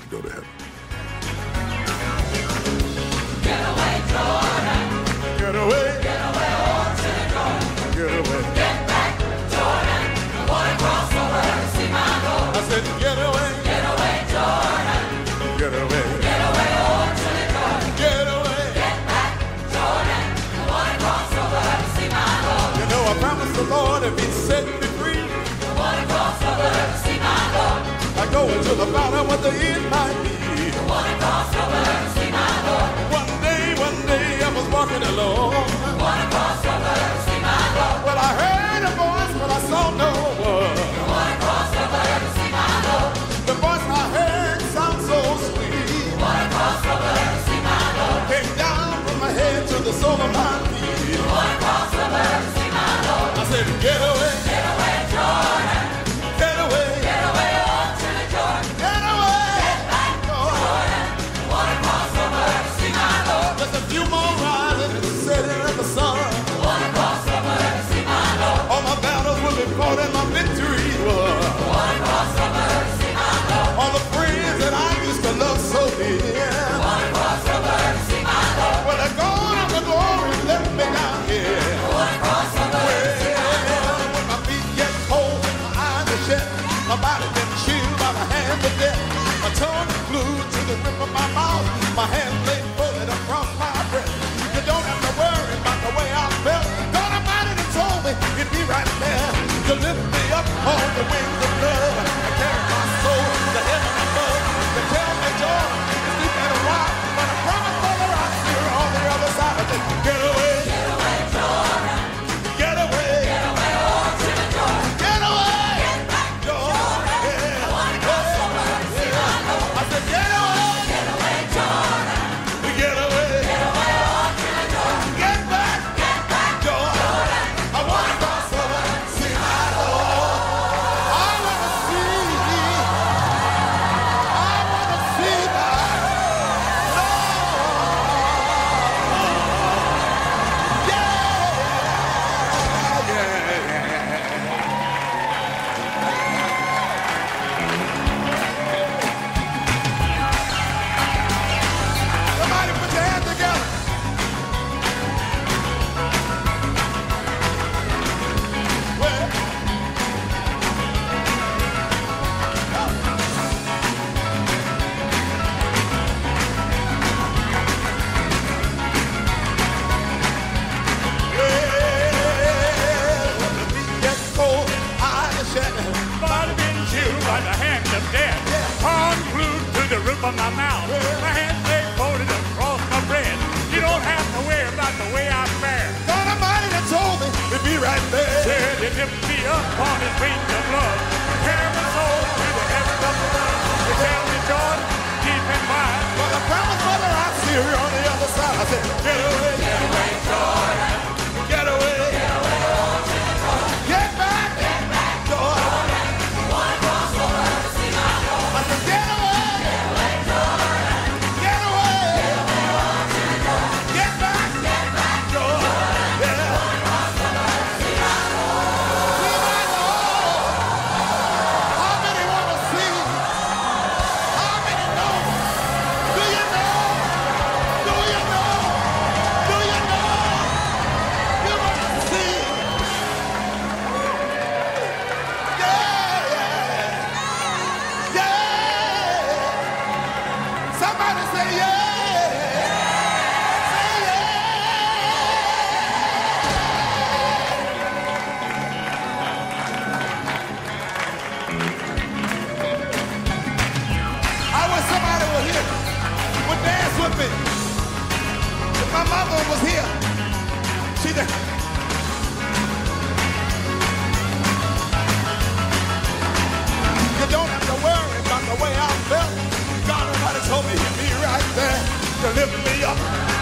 to go to heaven. Get away, Jordan. Get away. Get away, Chilly Jordan. Get away. Get back, Jordan. I wanna cross over to see my Lord. I said, get away. Get away, Jordan. Get away. Get away. Get away. Get back, Jordan. I wanna cross over to see my Lord. You know, I the Lord if He set me free, I wanna cross over to see my Lord. Go into the bottom what the end might be. I wanna cross over see my Lord. One day, one day I was walking alone. I wanna cross over see my Lord. Well, I heard a voice, but I saw no one. I wanna cross over see my Lord. The voice I heard sounds so sweet. I wanna cross over see my Lord. Came down from my head to the sole of my feet. Be on the wings the hand of death. Tongue glued to the roof of my mouth. My hands they folded across my breast. You don't have to worry about the way I fare. God Almighty done told me to be right there. Said he lift me up on his wings my mother was here, she'd. To lift me up